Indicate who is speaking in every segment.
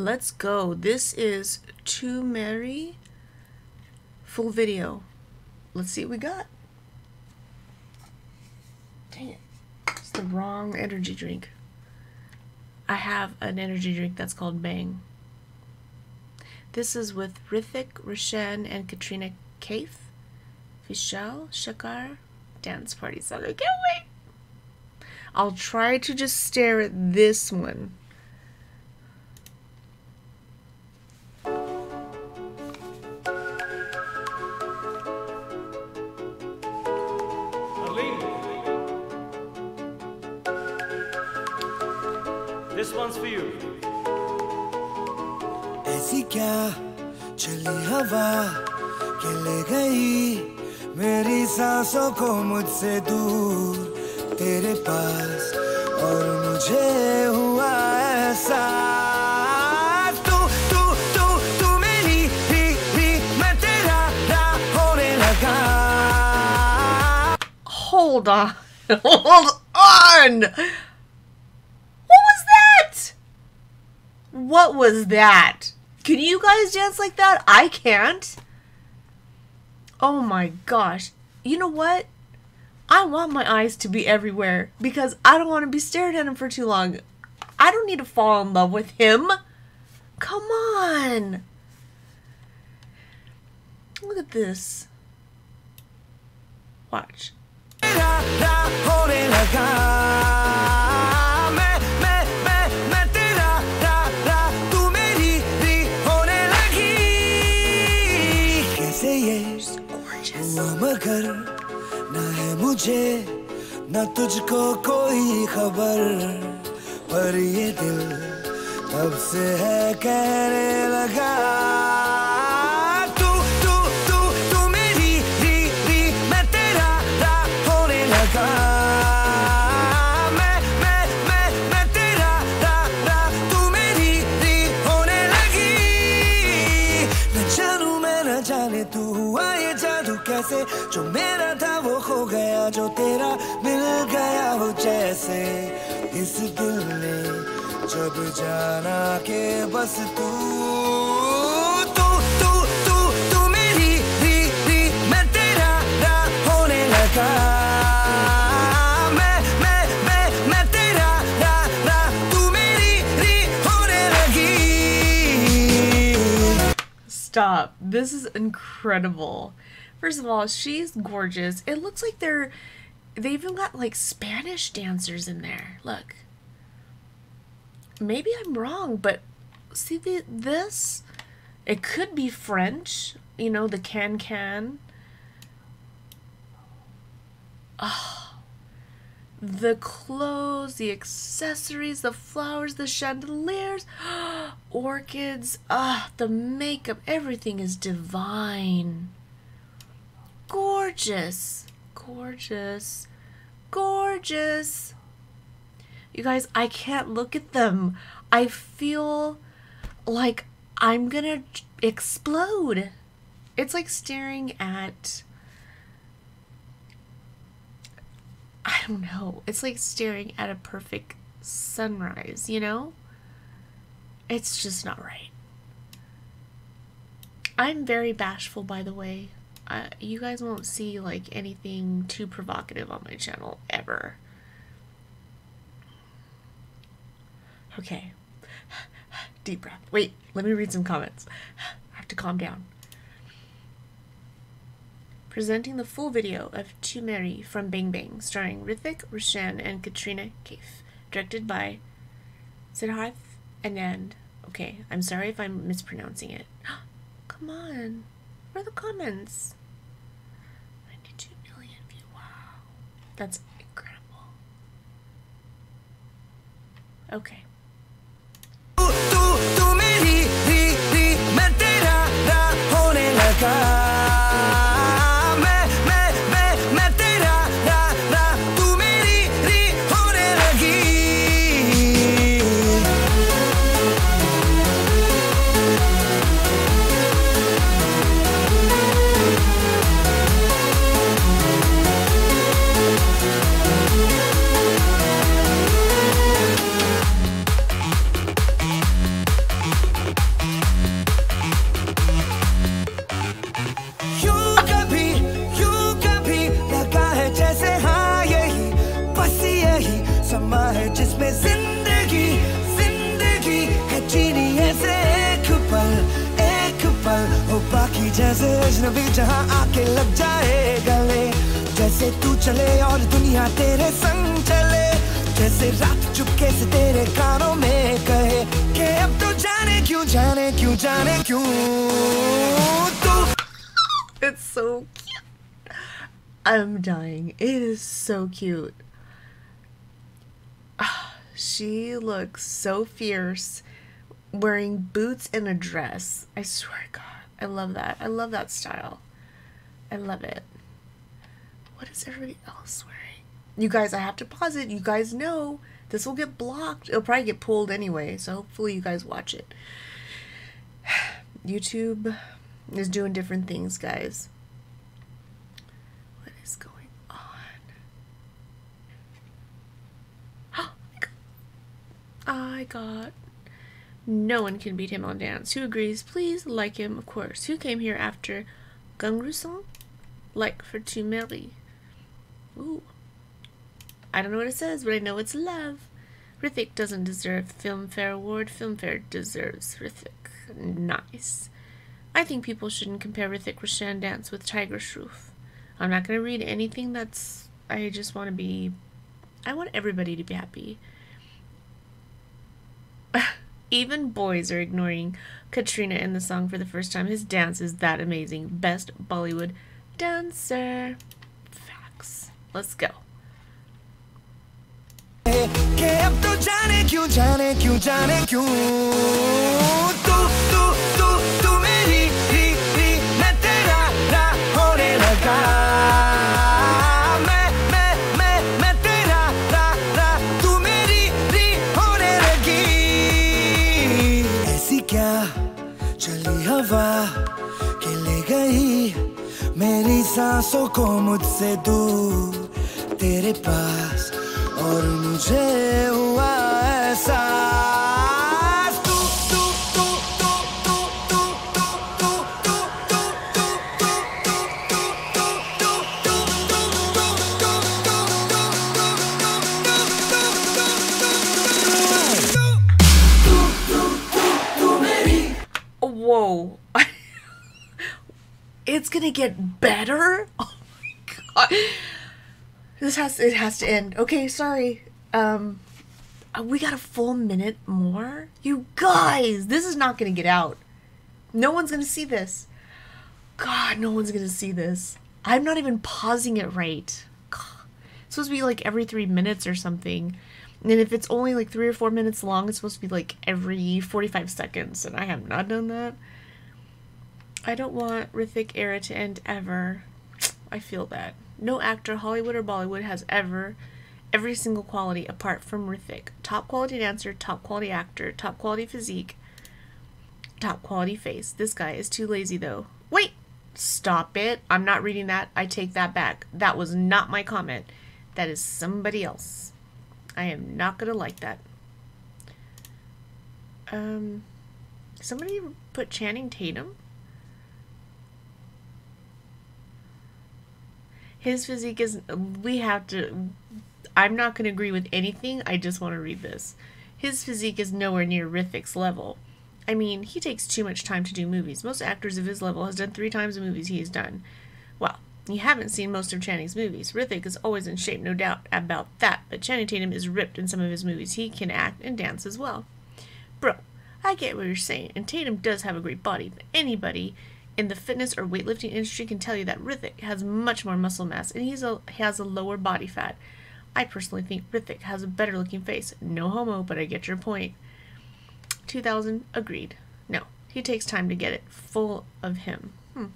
Speaker 1: Let's go. This is Tu Meri full video. Let's see what we got. Dang it. It's the wrong energy drink. I have an energy drink that's called Bang. This is with Hrithik, Roshan, and Katrina Kaif. Vishal Shekhar dance party song. I can't wait. I'll try to just stare at this one.
Speaker 2: ऐसी क्या चली हवा के ले गई मेरी सांसों को मुझसे दूर तेरे पास और मुझे हुआ ऐसा तू तू तू तू मेरी भी भी मैं तेरा रा होने लगा
Speaker 1: Hold on. Hold on. What was that? Can you guys dance like that? I can't. Oh my gosh. You know what? I want my eyes to be everywhere because I don't want to be staring at him for too long. I don't need to fall in love with him. Come on. Look at this. Watch.
Speaker 2: मगर ना है मुझे, ना तुझको कोई खबर। पर ये दिल तब से है कहने लगा। कैसे जो मेरा था वो खो गया जो तेरा मिल गया वो जैसे इस दिल ने जब जाना के बस तू तू तू तू तू मेरी री, री, मैं तेरा रा होने लगा
Speaker 1: stop. This is incredible. First of all, she's gorgeous. It looks like they're they even got like Spanish dancers in there. Look. Maybe I'm wrong, but see the this it could be French, you know, the can can. Oh, the clothes, the accessories, the flowers, the chandeliers, orchids, ah, the makeup, everything is divine. Gorgeous, gorgeous, gorgeous. You guys, I can't look at them. I feel like I'm gonna explode. It's like staring at I don't know. It's like staring at a perfect sunrise, you know? It's just not right. I'm very bashful, by the way. Uh, you guys won't see like anything too provocative on my channel ever. Okay. Deep breath. Wait, let me read some comments. I have to calm down. Presenting the full video of Meri from Bang Bang, starring Hrithik, Roshan, and Katrina Kaif. Directed by Siddharth Anand. Okay, I'm sorry if I'm mispronouncing it. Come on. Where are the comments? That's incredible. Okay.
Speaker 2: अजनबी जहां आके लग जाए गले जैसे तू चले और दुनिया तेरे संग चले जैसे रात चुपके से तेरे कानों में कहे कि अब तो जाने क्यों जाने क्यों जाने क्यों तू
Speaker 1: It's so cute. I'm dying. It is so cute. Ah, She looks so fierce wearing boots and a dress. I swear to God. I love that. I love that style. I love it. What is everybody else wearing? You guys, I have to pause it. You guys know this will get blocked. It'll probably get pulled anyway, so hopefully you guys watch it. YouTube is doing different things, guys. What is going on? Oh, I got. No one can beat him on dance. Who agrees? Please like him, of course. Who came here after Ghungroo song? Like for Tu Meri. Ooh. I don't know what it says, but I know it's love. Hrithik doesn't deserve Filmfare Award. Filmfare deserves Hrithik. Nice. I think people shouldn't compare Hrithik Roshan dance with Tiger Shroff. I'm not going to read anything that's. I just want to be. I want everybody to be happy. Even boys are ignoring Katrina in the song for the first time. His dance is that amazing. Best Bollywood dancer. Facts. Let's go.
Speaker 2: कि अब तो जाने क्यों जाने क्यों जाने क्यों सांसों को मुझसे दूर तेरे पास और मुझे
Speaker 1: it's gonna get better? Oh my god. This has it has to end. Okay, sorry. Um uh, we got a full minute more? You guys, this is not gonna get out. No one's gonna see this. God, no one's gonna see this. I'm not even pausing it right. It's supposed to be like every three minutes or something. And if it's only like three or four minutes long, it's supposed to be like every 45 seconds. And I have not done that. I don't want Hrithik era to end ever. I feel that. No actor, Hollywood or Bollywood, has ever every single quality apart from Hrithik. Top quality dancer, top quality actor, top quality physique, top quality face. This guy is too lazy though. Wait! Stop it. I'm not reading that. I take that back. That was not my comment. That is somebody else. I am not gonna like that. Um, somebody put Channing Tatum. His physique is. We have to. I'm not gonna agree with anything. I just want to read this. His physique is nowhere near Hrithik's level. I mean, he takes too much time to do movies. Most actors of his level has done three times the movies he has done. Well, you haven't seen most of Channing's movies. Hrithik is always in shape, no doubt about that, but Channing Tatum is ripped in some of his movies. He can act and dance as well. Bro, I get what you're saying, and Tatum does have a great body, but anybody in the fitness or weightlifting industry can tell you that Hrithik has much more muscle mass and he's a, he has a lower body fat. I personally think Hrithik has a better looking face. No homo, but I get your point. 2000 agreed. No, he takes time to get it full of him. Hmm.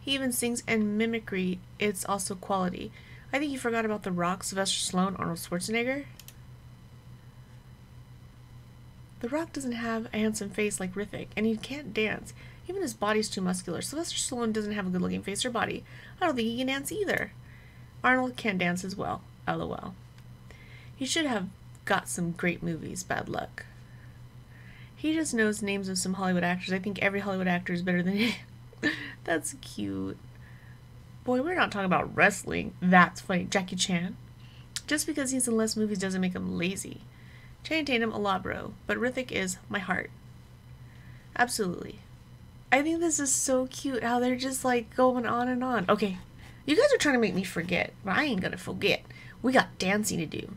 Speaker 1: He even sings and mimicry. It's also quality. I think you forgot about The Rock, Sylvester Stallone, Arnold Schwarzenegger. The Rock doesn't have a handsome face like Hrithik, and he can't dance. Even his body's too muscular. Sylvester Stallone doesn't have a good looking face or body. I don't think he can dance either. Arnold can dance as well. LOL. He should have got some great movies. Bad luck. He just knows names of some Hollywood actors. I think every Hollywood actor is better than him. That's cute. Boy, we're not talking about wrestling. That's funny. Jackie Chan. Just because he's in less movies doesn't make him lazy. Channing Tatum, a lot, bro. But Hrithik is my heart. Absolutely. I think this is so cute how they're just like going on and on. Okay, you guys are trying to make me forget, but I ain't gonna forget. We got dancing to do.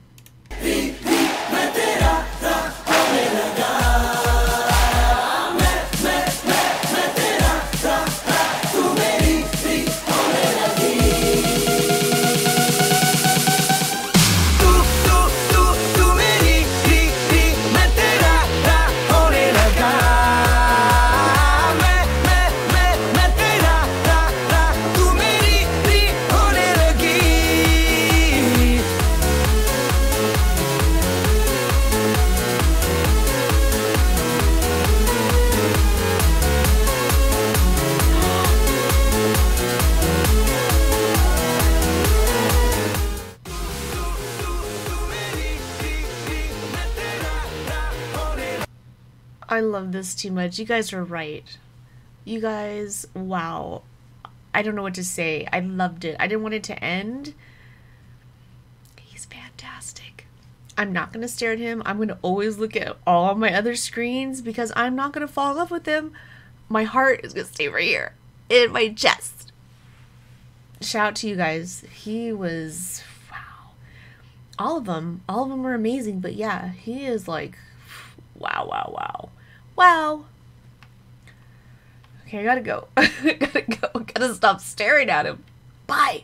Speaker 1: I love this too much. You guys are right. You guys, wow. I don't know what to say. I loved it. I didn't want it to end. He's fantastic. I'm not going to stare at him. I'm going to always look at all my other screens because I'm not going to fall in love with him. My heart is going to stay right here in my chest. Shout out to you guys. He was, wow. All of them, all of them were amazing. But yeah, he is like, wow, wow, wow. Wow. Okay, I gotta go. Gotta go. Gotta stop staring at him. Bye.